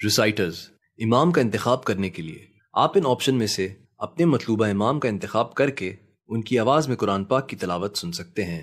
रिसाइटर्स इमाम का इंतखाब करने के लिए आप इन ऑप्शन में से अपने मतलूबा इमाम का इंतखाब करके उनकी आवाज़ में कुरान पाक की तलावत सुन सकते हैं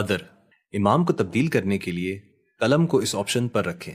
अदर इमाम को तब्दील करने के लिए कलम को इस ऑप्शन पर रखें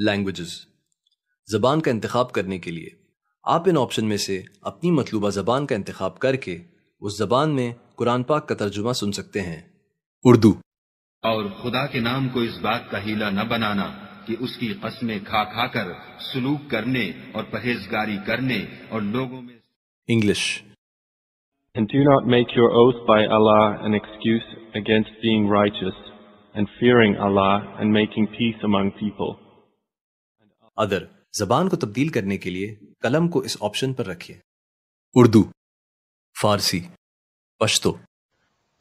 लैंग्वेजेस जबान का इंतखाब करने के लिए आप इन ऑप्शन में से अपनी मतलूबा जबान का इंतखाब करके उस जबान में कुरान पाक का तर्जुमा सुन सकते हैं। उर्दू। और खुदा के नाम को इस बात का हीला न बनाना कि उसकी कस्में खा खा कर सुलूक करने और परहेजगारी करने और लोगों में English And do not make your oath by Allah an excuse against being righteous, and fearing Allah and making peace among people. Other जबान को तब्दील करने के लिए कलम को इस ऑप्शन पर रखिए उर्दू फारसी पश्तो